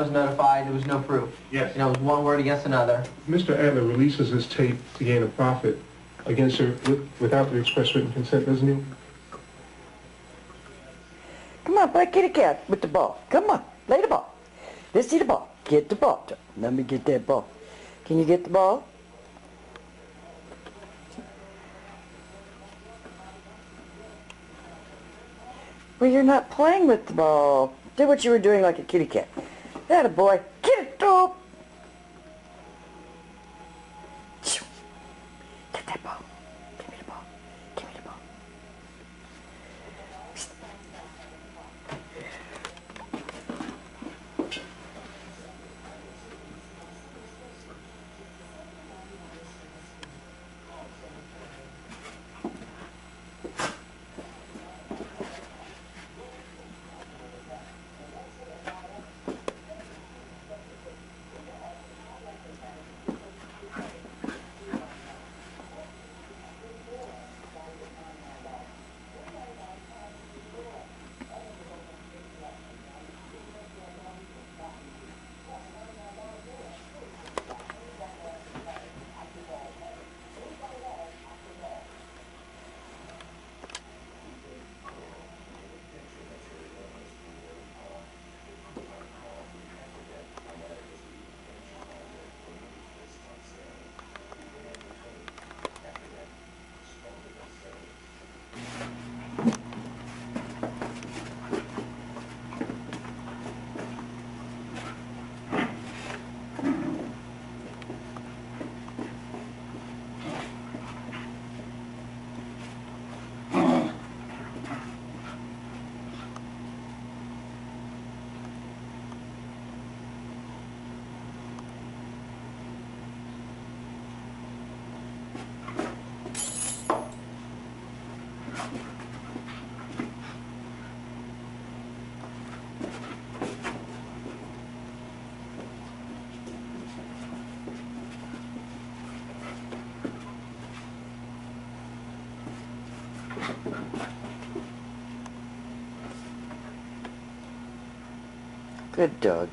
was notified, there was no proof. Yes. You know, it was one word against another. Mr. Adler releases his tape to gain a profit against her with- without the express written consent, doesn't he? Come on, play kitty cat with the ball. Come on, lay the ball. Let's see the ball. Get the ball. Let me get that ball. Can you get the ball? Well, you're not playing with the ball. Do what you were doing like a kitty cat. That a boy. Get it, dope. Get that ball. Good dog.